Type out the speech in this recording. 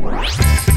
Música